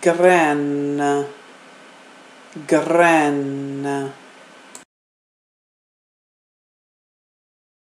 gran. Gran.